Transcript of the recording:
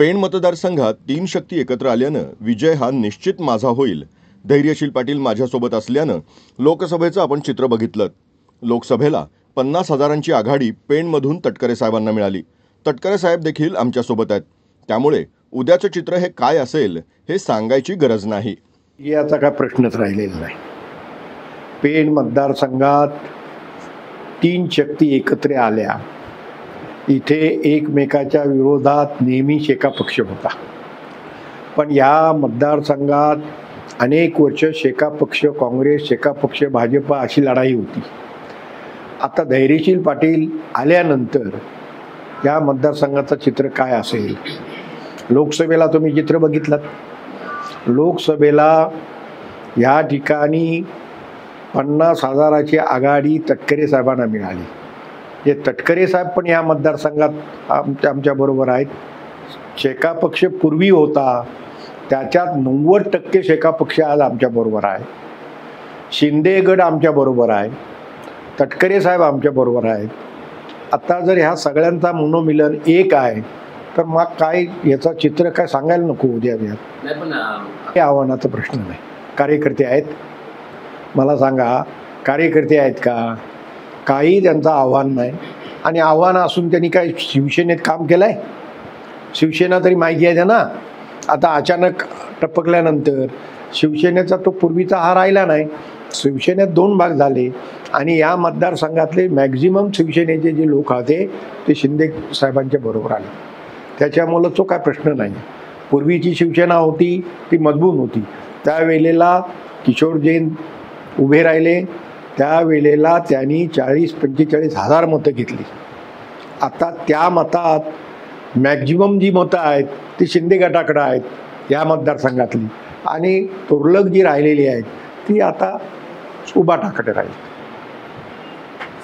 पेण मतदारसंघात तीन शक्ती एकत्र आल्यानं विजय हा निश्चित माझा होईल. धैर्यशील पाटील माझ्यासोबत असल्यानं लोकसभेचं आपण चित्र बघितलं. लोकसभेला पन्नास हजारांची आघाडी पेणमधून तटकरे साहेबांना मिळाली. तटकरे साहेब देखील आमच्यासोबत आहेत. त्यामुळे उद्याचं चित्र हे काय असेल हे सांगायची गरज नाही. याचा काय प्रश्नच राहिलेला नाही. पेण मतदारसंघात तीन शक्ती एकत्र आल्या. इथे एकमेकाच्या विरोधात नेहमीच एका पक्ष होता. पण या मतदारसंघात अनेक वर्ष शेका पक्ष काँग्रेस शेका पक्ष भाजप अशी लढाई होती. आता धैर्यशील पाटील आल्यानंतर या मतदारसंघाचं चित्र काय असेल? लोकसभेला तुम्ही चित्र बघितलं लोकसभेला या ठिकाणी पन्नास हजाराची आघाडी तटकरे साहेबांना मिळाली. जे तटकरे साहेब पण या मतदारसंघात आमच्या आमच्याबरोबर आहेत. शेका पक्ष पूर्वी होता. त्याच्यात नव्वद टक्के शेका पक्ष आज आमच्याबरोबर आहे. शिंदे गट आमच्याबरोबर आहे. तटकरे साहेब आमच्याबरोबर आहेत. आता जर ह्या सगळ्यांचा मनोमिलन एक आहे तर मग काय याचं चित्र काय सांगायला नको उद्या हे आव्हानाचा प्रश्न नाही. कार्यकर्ते आहेत. मला सांगा कार्यकर्ते आहेत का? काही त्यांचं आव्हान नाही. आणि आव्हान असून त्यांनी काय शिवसेनेत काम केलं आहे शिवसेना तरी माहिती आहे त्यांना. आता अचानक टपकल्यानंतर शिवसेनेचा तो पूर्वीचा हा राहिला नाही. शिवसेनेत दोन भाग झाले. आणि या मतदारसंघातले मॅक्झिमम शिवसेनेचे जे लोक होते ते शिंदे साहेबांच्या बरोबर आले. त्याच्यामुळं तो काय प्रश्न नाही. पूर्वीची शिवसेना होती ती मजबूत होती. त्यावेळेला किशोर जैन उभे राहिले. त्यावेळेला त्यांनी चाळीस पंचेचाळीस हजार मतं घेतली. आता त्या मतात मॅक्झिमम जी मतं आहेत ती शिंदे गटाकडं आहेत या मतदारसंघातली. आणि तुरळक जी राहिलेली आहेत ती आता उबाटाकडे राहील.